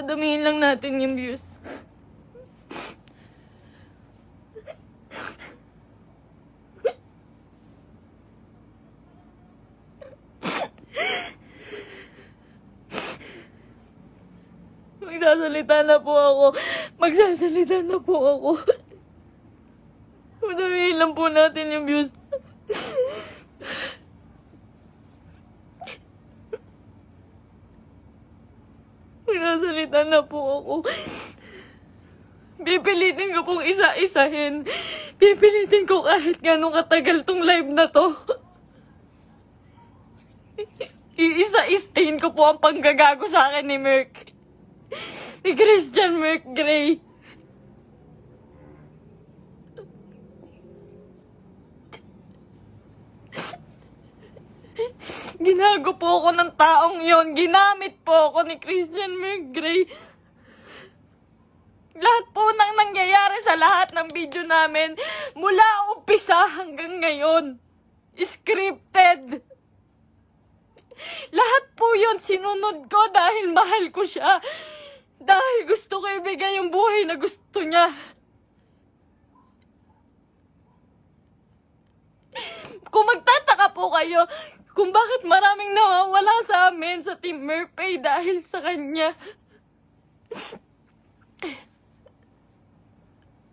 Padamihin lang natin yung views. Magsasalita na po ako. Magsasalita na po ako. Padamihin lang po natin yung views. Magsasalita na po ako. Pipilitin ko pong isa-isahin. Pipilitin ko kahit gano'ng katagal tong live na to. Iisa-istain ko po ang panggagago sa akin ni Merck. Ni Christian Merck Gray. Ginago po ako ng taong yon. Ginamit po ako ni Christian Merck Gray. Lahat po nang nangyayari sa lahat ng video namin, mula umpisa hanggang ngayon, scripted. Lahat po yun sinunod ko dahil mahal ko siya. Dahil gusto ko ibigay yung buhay na gusto niya. Kung magtataka po kayo kung bakit maraming nawawala sa amin sa Team Merpay dahil sa kanya.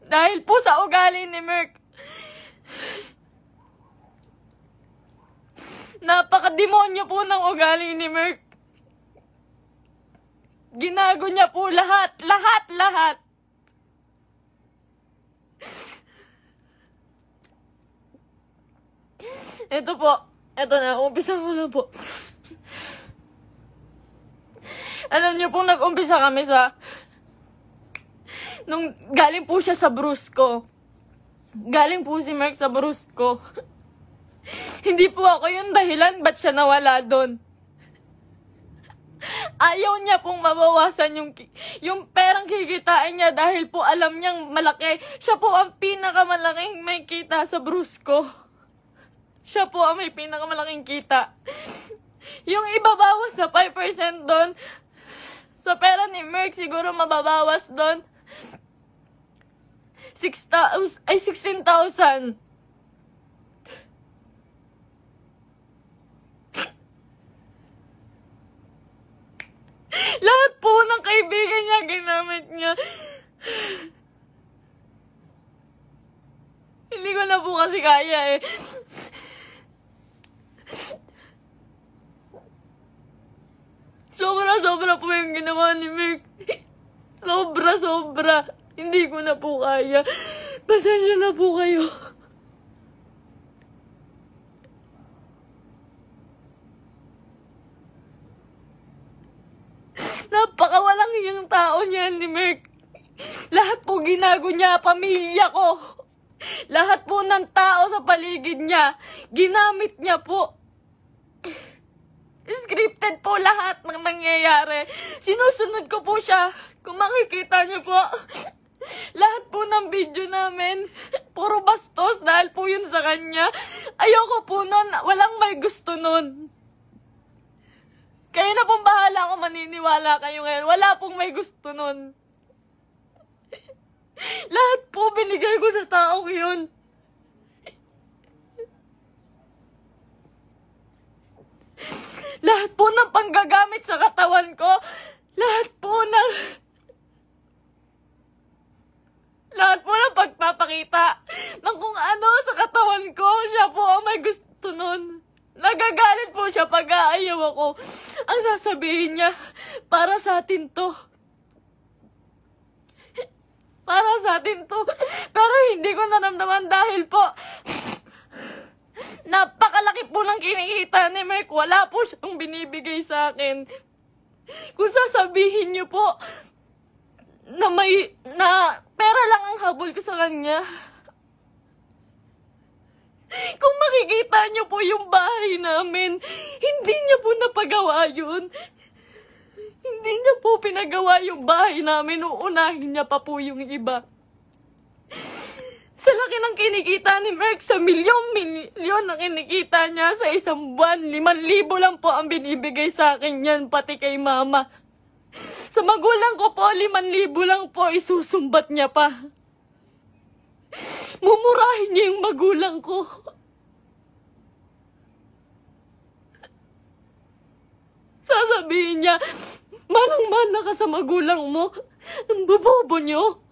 Dahil po sa ugali ni Merc. Napakademonyo po ng ugali ni Merc. Ginago niya po lahat, lahat, lahat. Ito po. Ito na, umpisa ko na po. Alam niyo po, nag-umpisa kami sa... Nung galing po siya sa Brusco. Galing po si Mark sa Brusco. Hindi po ako yung dahilan ba't siya nawala doon. Ayaw niya pong mabawasan yung, yung perang kikitain niya dahil po alam niyang malaki. Siya po ang pinakamalaking may kita sa Brusco. Siya po ang may pinakamalaking kita. Yung ibabawas na 5% doon, sa pera ni Merck siguro mababawas doon. 6,000, ay 16,000. Lahat po ng kaibigan niya, ginamit niya. Hindi ko na po kasi kaya eh. Sobra, po yung ginawa ni Mick. Sobra, sobra. Hindi ko na po kaya. Pasensya na po kayo. Napakawalang hiyang tao niyan ni Merck. Lahat po ginago niya, pamilya ko. Lahat po ng tao sa paligid niya, ginamit niya po. Scripted po lahat ng nangyayari. Sinusunod ko po siya. Kung makikita niyo po, lahat po ng video namin, puro bastos dahil po yun sa kanya. Ayoko po nun, walang may gusto nun. Kayo na pong bahala kung maniniwala kayo ngayon. Wala pong may gusto nun. Lahat po binigay ko sa taong yun. Lahat po ng panggagamit sa katawan ko, lahat po ng... Lahat po ng pagpapakita ng kung ano sa katawan ko, siya po ang may gusto nun. Nagagalit po siya pag aayaw ako. Ang sasabihin niya, para sa atin to. Para sa atin to. Pero hindi ko naramdaman dahil po, napakalaki po ng kinikita ni Merck. Wala po siyang binibigay sa akin. Kung sasabihin niyo po, na may, na pera lang ang habol ko sa kanya. Kung makikita niyo po yung bahay namin, hindi niya po napagawa yun. Hindi niya po pinagawa yung bahay namin, uunahin niya pa po yung iba. Sa laki ng kinikita ni Merck, sa milyon-milyon na kinikita niya sa isang buwan, liman libo lang po ang binibigay sa akin yan, pati kay mama. Sa magulang ko po, liman libo lang po, isusumbat niya pa. Mumurahin niya yung magulang ko. Sasabihin niya, manang-mana ka sa magulang mo. Ang bobobo niyo.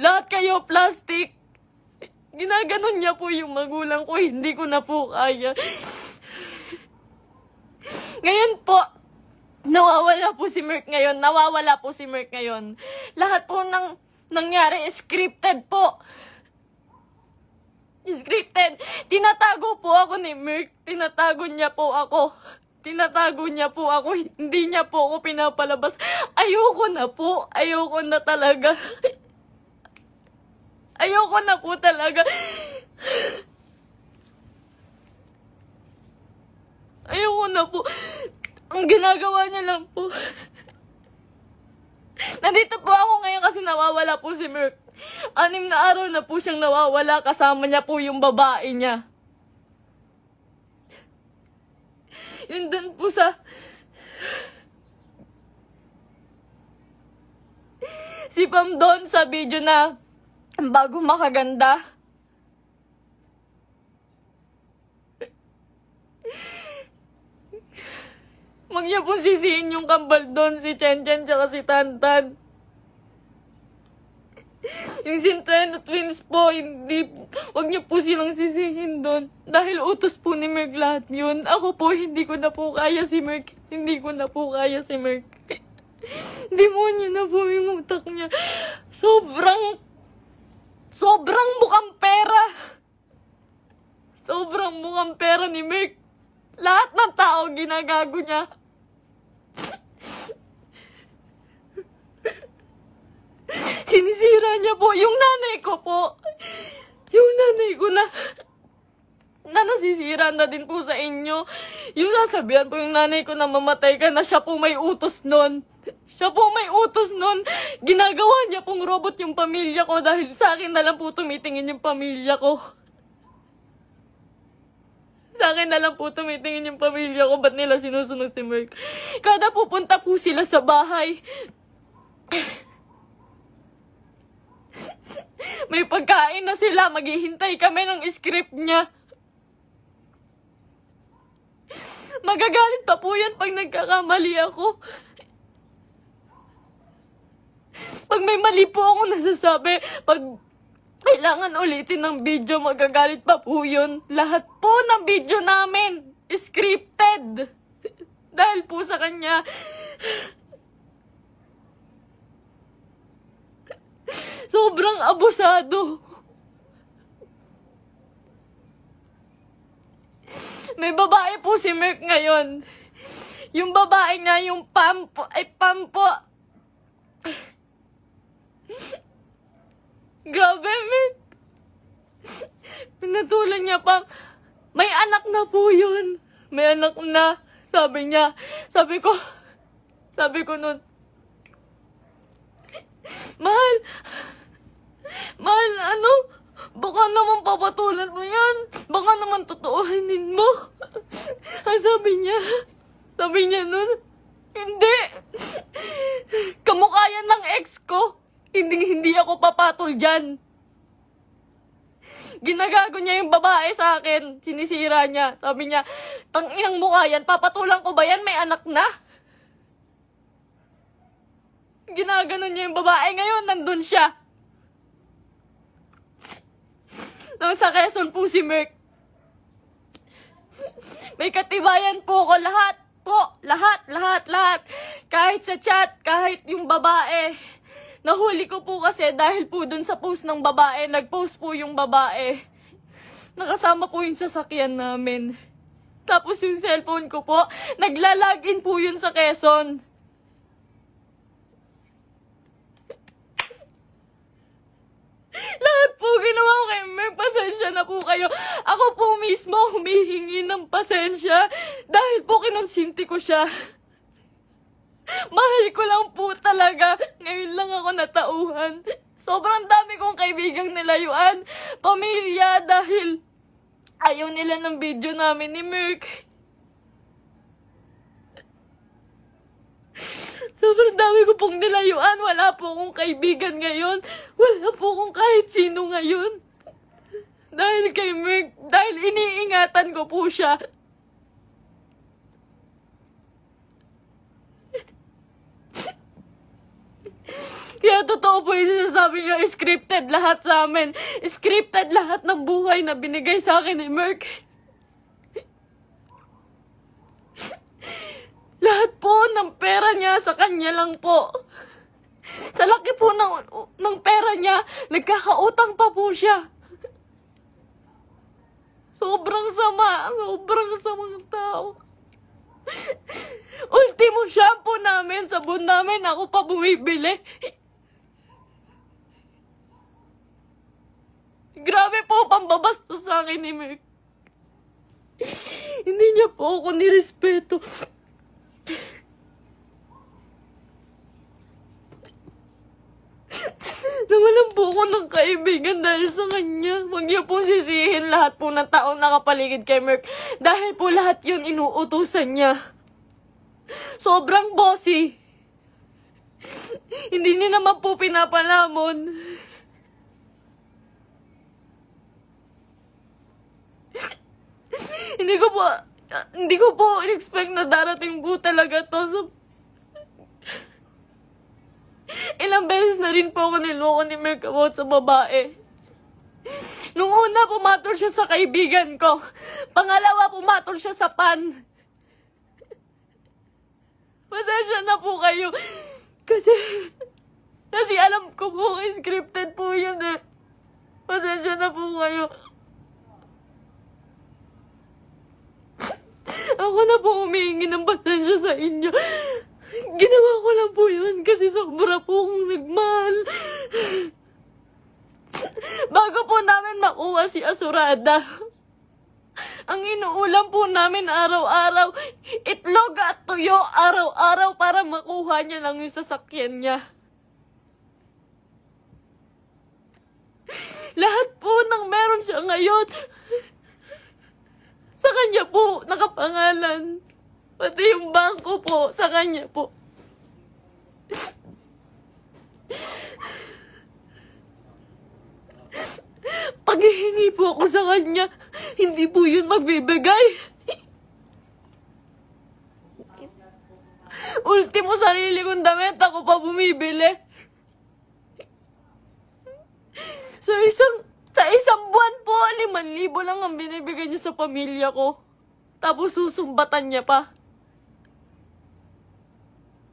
Lahat kayo plastic. Ginaganon niya po yung magulang ko, hindi ko na po kaya. Ngayon po, nawawala po si Merck ngayon. Nawawala po si Merck ngayon. Lahat po ng nangyari scripted po. Scripted. Tinatago po ako ni Merck. Tinatago niya po ako. Tinatago niya po ako. Hindi niya po ako pinapalabas. Ayoko na po. Ayoko na talaga. Ayoko na po talaga. Ayoko na po. Ang ginagawa niya lang po. Nandito po ako ngayon kasi nawawala po si Merck. Anim na araw na po siyang nawawala. Kasama niya po yung babae niya. Yun dun po sa... Si Pam Don sa video na bago makaganda. Niya po sisihin yung kambal doon, si Chen Chen tsaka si Tantan. Yung Centeno twins po, hindi, wag niyo po silang sisihin doon. Dahil utos po ni Merck lahat yun. Ako po, hindi ko na po kaya si Merck. Hindi ko na po kaya si Merck. Demonyo na po yung utak niya. Sobrang, sobrang mukhang pera. Sobrang mukhang pera ni Merck. Lahat ng tao ginagago niya. Sinisira niya po yung nanay ko po. Yung nanay ko na na nasisira na din po sa inyo. Yung sasabihan po yung nanay ko na mamatay ka na siya po may utos nun. Siya po may utos nun. Ginagawa niya pong robot yung pamilya ko dahil sa akin na lang po tumitingin yung pamilya ko. Sa akin na lang po tumitingin yung pamilya ko. Ba't nila sinusunod si Merck? Kada pupunta po sila sa bahay, may pagkain na sila. Maghihintay kami ng script niya. Magagalit pa po yan pag nagkakamali ako. Pag may mali po ako nasasabi, pag kailangan ulitin ng video, magagalit pa po yun. Lahat po ng video namin, scripted. Dahil po sa kanya. Sobrang abusado. May babae po si Merck ngayon. Yung babae na yung pampo, ay pampo. Grabe, Merck. Pinatulan niya pang, may anak na po yun. May anak na. Sabi niya, sabi ko, sabi ko nun, Mahal, mahal, ano? Baka naman papatulan mo yan. Baka naman totoohanin mo. Ang sabi niya, sabi niya nun, hindi. Kamukha yan ng ex ko. Hindi, hindi ako papatol dyan. Ginagago niya yung babae sa akin. Sinisira niya. Sabi niya, tang inang mukha yan, papatulan ko ba yan? May anak na. Ginaganon niya yung babae. Ngayon, nandun siya. Nasa Quezon po si Merck. May katibayan po ko lahat po. Lahat, lahat, lahat. Kahit sa chat, kahit yung babae. Nahuli ko po kasi dahil po dun sa post ng babae, nag-post po yung babae. Nakasama po yung sasakyan namin. Tapos yung cellphone ko po, nagla-login po yun sa Quezon. Lahat po ginawa ko kay Mer. Pasensya na po kayo. Ako po mismo humihingi ng pasensya dahil po kinonsinti ko siya. Mahal ko lang po talaga. Ngayon lang ako natauhan. Sobrang dami kong kaibigang nilayuan. Pamilya dahil ayaw nila ng video namin ni Merck. Sobrang dami ko pong nilayuan. Wala po akong kaibigan ngayon. Wala po akong kahit sino ngayon. Dahil kay Merck, dahil iniingatan ko po siya. Kaya totoo po yung sinasabi niyo, scripted lahat sa amin. Scripted lahat ng buhay na binigay sa akin ni Merck. Lahat po ng pera niya sa kanya lang po. Sa laki po ng, ng pera niya, nagkakautang pa po siya. Sobrang sama, sobrang samang tao. Ultimo shampoo namin, sabon namin, ako pa bumibili. Grabe po pambabastos sa akin ni Merck. Hindi niya po ako nirespeto. Nawalan po ako ng kaibigan dahil sa kanya. Huwag niyo po sisihin lahat po ng taong nakapaligid kay Merck. Dahil po lahat yun inuutusan niya. Sobrang bossy. Hindi niya naman po pinapalamon. hindi ko po, hindi ko po in-expect na darating po talaga to. So, ilang beses na rin po ako niloko ni Merck about sa babae. Nung una, pumatol siya sa kaibigan ko. Pangalawa, pumatol siya sa pan. Pasensya na po kayo. Kasi, kasi alam ko po, scripted po yun eh. Pasensya na po kayo. Ako na po humihingi ng pasensya sa inyo. Ginawa ko lang po yun kasi sobra po akong nagmahal. Bago po namin makuha si Asurada, ang inuulam po namin araw-araw, itlog at tuyo araw-araw para makuha niya lang yung sasakyan niya. Lahat po ng meron siya ngayon, sa kanya po nakapangalan. Pati yung bangko po, sa kanya po. Paghihingi po ako sa kanya, hindi po yun magbibigay. Ultimo sarili kong damit, ako pa bumibili. Sa isang, sa isang buwan po, liman libo lang ang binibigay niya sa pamilya ko. Tapos susumbatan niya pa.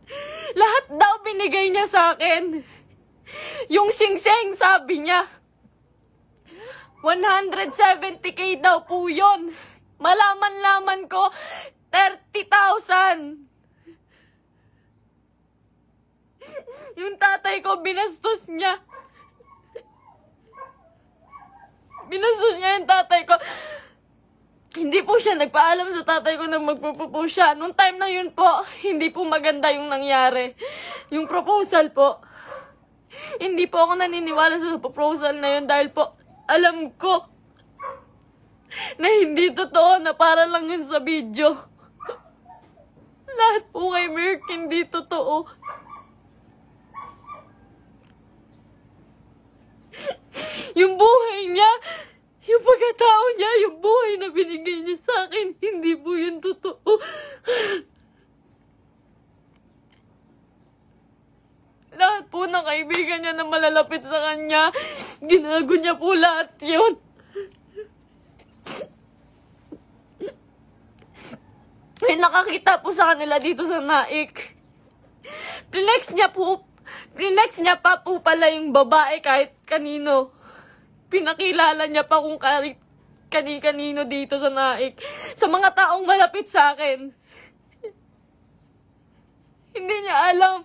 Lahat daw binigay niya sa akin. Yung sing-sing, sabi niya. 170k daw po yun. Malaman-laman ko, 30,000. Yung tatay ko, binastos niya. Binastos niya yung tatay ko. Hindi po siya nagpaalam sa tatay ko na magpo-propose siya. Nung time na yun po, hindi po maganda yung nangyari. Yung proposal po. Hindi po ako naniniwala sa proposal na yun dahil po, alam ko na hindi totoo na para lang yun sa video. Lahat po kay Merck hindi totoo. Yung buhay niya, yung pagkatao niya, yung buhay na binigay niya sa akin, hindi po yun totoo. Lahat po ng kaibigan niya na malalapit sa kanya, ginago niya po lahat yun. May nakakita po sa kanila dito sa Naik. Flex niya po, flex niya pa po pala yung babae kahit kanino. Pinakilala niya pa kung kani- kani-kanino dito sa Naik. Sa mga taong malapit sa akin. Hindi niya alam.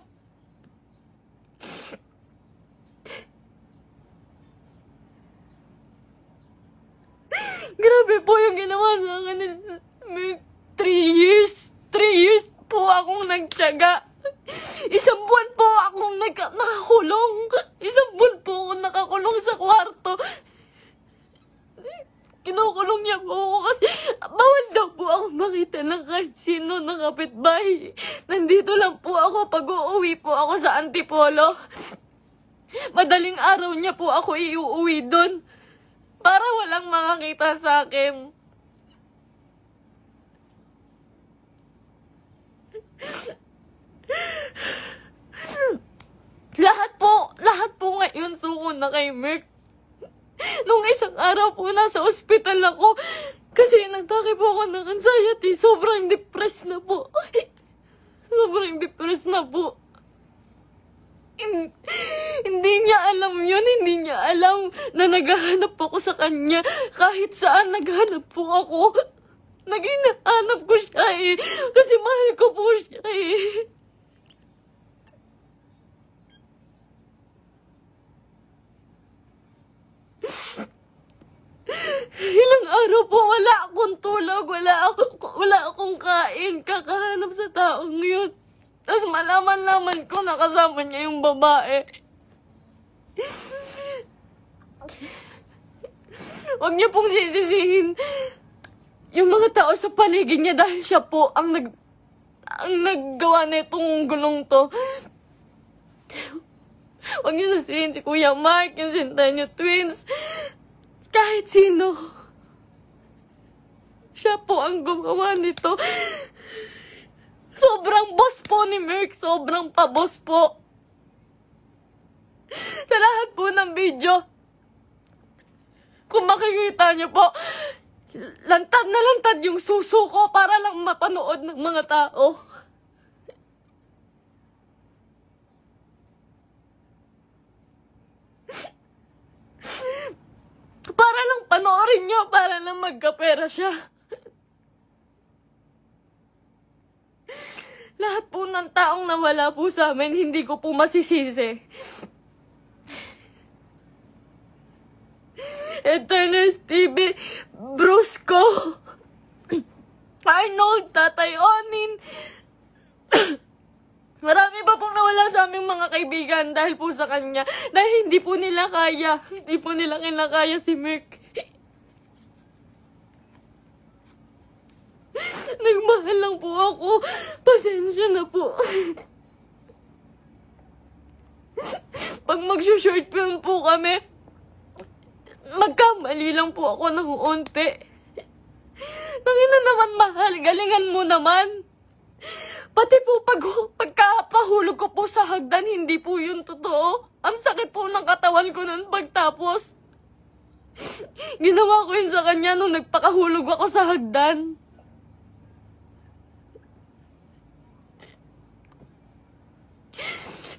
Grabe po yung ginawa sa akin. May three years. Three years po akong nagtyaga. Isang buwan po akong nag- nakakulong. Isang buwan po akong nakakulong sa kwarto. Kinukulong niya po ako kasi bawal daw po ako makita ng kahit sino naka kapitbahay. Nandito lang po ako pag uuwi po ako sa Antipolo. Madaling araw niya po ako iuuwi doon. Para walang makakita sa akin. Lahat po, lahat po ngayon suko na kay Merck. Nung isang araw po nasa ospital ako, kasi nagtake po ako ng anxiety, sobrang depressed na po. Sobrang depressed na po. Hin- Hindi niya alam yun, hindi niya alam na naghahanap ako sa kanya. Kahit saan naghanap po ako. Naging nahanap ko siya eh. Kasi mahal ko po siya eh. Ilang araw po wala akong tulog, wala, ako, wala akong kain, kakahanap sa taong yun. Tapos malaman-laman ko na kasama niya yung babae. Huwag niyo pong sisisihin yung mga tao sa paligid niya dahil siya po ang nag ang naggawa nitong gulong to. Huwag niyo sisihin si Kuya Mark, yung Centennial Twins. Kahit sino. Siya po ang gumawa nito. Sobrang boss po ni Merck. Sobrang pa-boss po. Sa lahat po ng video. Kung makikita niyo po, lantad na lantad yung suso ko para lang mapanood ng mga tao. Para lang panoorin niyo, para lang magkapera siya. Lahat po ng taong nawala po sa amin, hindi ko po masisisi. Eternals TV, Brusco, Arnold, Tatay Onin, Marami pa pong nawala sa aming mga kaibigan dahil po sa kanya. Dahil hindi po nila kaya. Hindi po nila kinakaya si Merck. Nagmahal lang po ako. Pasensya na po. Pag mag-short film po kami, magkamali lang po ako ng unti. Nangina naman mahal, galingan mo naman. Pati po pag, pagkapahulog ko po sa hagdan, hindi po yun totoo. Ang sakit po ng katawan ko nun pagtapos. Ginawa ko yun sa kanya nung nagpakahulog ako sa hagdan.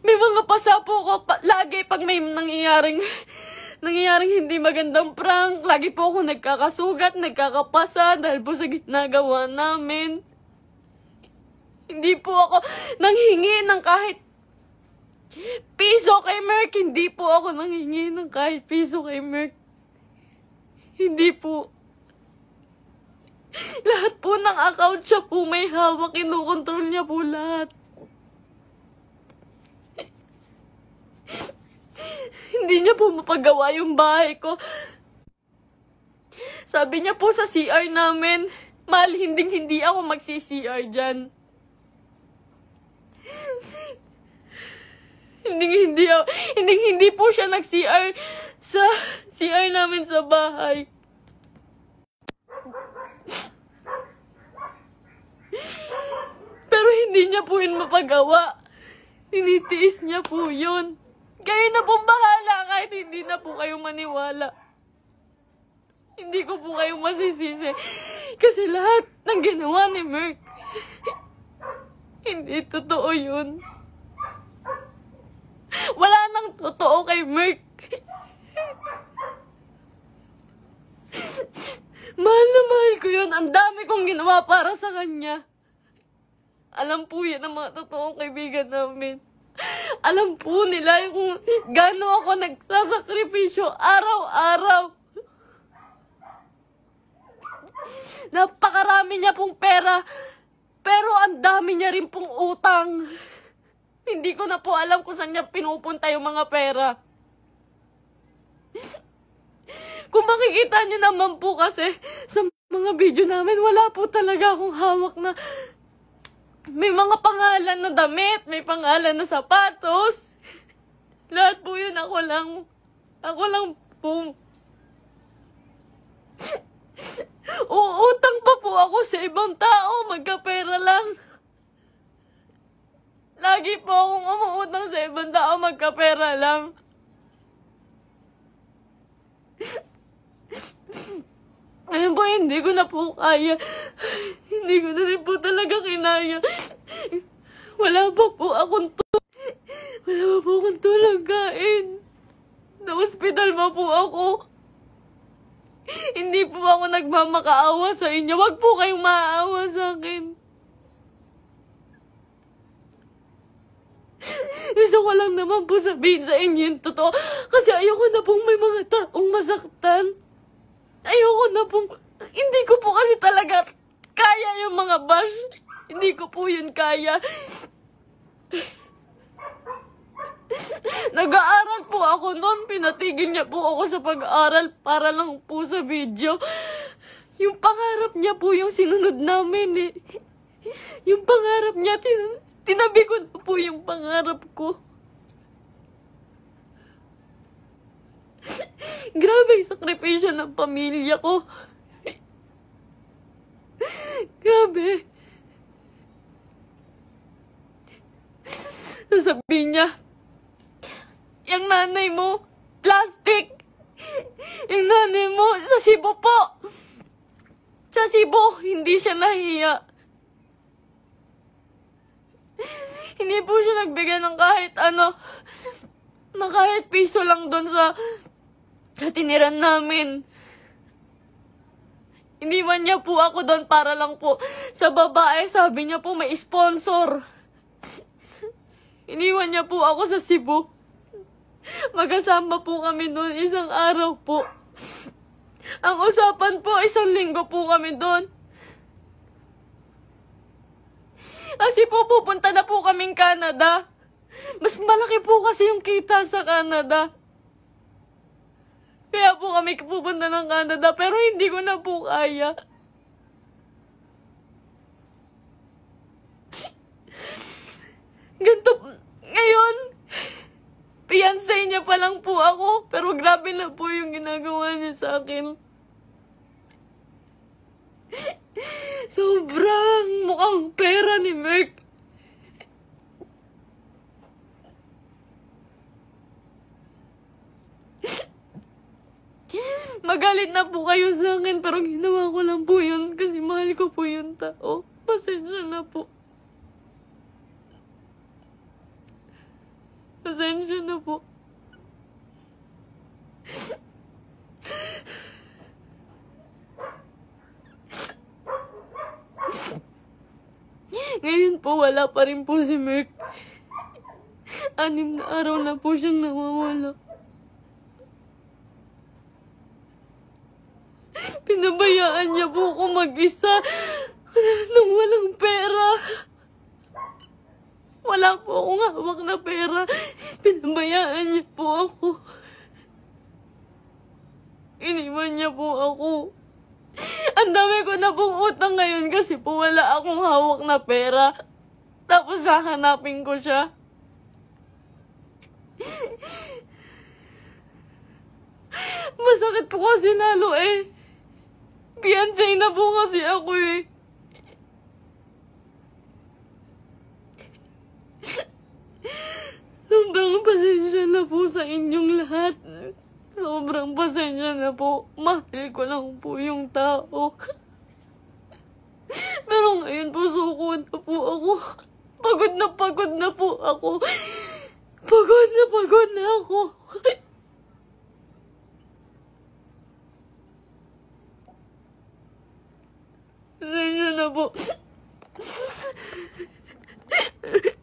May mga pasapo ko pa, lagi pag may nangyayaring nangyayaring hindi magandang prank. Lagi po ako nagkakasugat, nagkakapasa dahil po sa ginagawa namin. Hindi po ako nanghingi ng kahit piso kay Merck. Hindi po ako nanghingi ng kahit piso kay Merck. Hindi po. Lahat po ng account siya po may hawak. Kinukontrol niya po lahat. Hindi niya po mapagawa yung bahay ko. Sabi niya po sa CR namin, mahal hindi hindi ako magsi-CR dyan. Hindi hindi ako, hindi hindi po siya nag-CR sa CR namin sa bahay. Pero hindi niya po yun mapagawa. Tinitiis niya po yun. Kayo na pong bahala kahit hindi na po kayo maniwala. Hindi ko po kayo masisisi. Kasi lahat ng ginawa ni Merck, hindi totoo yun. Wala nang totoo kay Merck. mahal na mahal ko yun. Ang dami kong ginawa para sa kanya. Alam po yan ang mga totoong kaibigan namin. Alam po nila kung gaano ako nagsasakripisyo araw-araw. Napakarami niya pong pera, pero ang dami niya rin pong utang. Hindi ko na po alam kung saan niya pinupunta yung mga pera. Kung makikita niyo naman po kasi sa mga video namin, wala po talaga akong hawak na May mga pangalan na damit, may pangalan na sapatos. Lahat po yun ako lang. Ako lang po. Uutang pa po ako sa ibang tao, magkapera lang. Lagi po akong umuutang sa ibang tao, magkapera lang. Ayun po, hindi ko na po kaya. Hindi ko na rin po talaga kinaya. Wala pa po akong tulog. Wala pa po akong tulog kain. Na-hospital pa po ako. Hindi po ako nagmamakaawa sa inyo. Huwag po kayong maaawa sa akin. Gusto ko lang naman po sabihin sa inyo yung totoo. Kasi ayoko na pong may mga taong masaktan. Ayoko na pong... Hindi ko po kasi talaga kaya yung mga bash. Hindi ko po yun kaya. Nag-aaral po ako noon. Pinatigil niya po ako sa pag-aaral para lang po sa video. Yung pangarap niya po yung sinunod namin eh. Yung pangarap niya, tin tinabi ko po yung pangarap ko. Grabe yung sakripisyo ng pamilya ko. Grabe. Sasabihin niya, yung nanay mo, plastic. Yung nanay mo, sa Cebu po. Sa Cebu, hindi siya nahiya. Hindi po siya nagbigay ng kahit ano, na kahit piso lang doon sa, sa tiniran namin. Iniwan niya po ako doon para lang po sa babae. Sabi niya po may sponsor. Iniwan niya po ako sa Cebu. Magkasama po kami doon isang araw po. Ang usapan po, isang linggo po kami doon. Kasi po pupunta na po kaming Canada. Mas malaki po kasi yung kita sa Canada. Kaya po kami pupunta ng Canada, pero hindi ko na po kaya. Ganto, ngayon, fiancé niya pa lang po ako, pero grabe na po yung ginagawa niya sa akin. Sobrang mukhang pera ni Merc. Magalit na po kayo sa akin, pero ginawa ko lang po yun kasi mahal ko po yung tao. Pasensya na po. Pasensya na po. Ngayon po, wala pa rin po si Merc. Anim na araw na po siyang nawawala. Pinabayaan niya po ako mag-isa. Nang walang pera. Wala po akong hawak na pera. Pinabayaan niya po ako. Iniwan niya po ako. Ang dami ko na pong utang ngayon kasi po wala akong hawak na pera. Tapos hahanapin ko siya. Masakit po kasi lalo eh. Fiancé na po kasi ako eh. Sobrang pasensya na po sa inyong lahat. Sobrang pasensya na po. Mahal ko lang po yung tao. Pero ngayon po, suko na po ako. Pagod na pagod na po ako. Pagod na pagod na ako. Pasensya na po.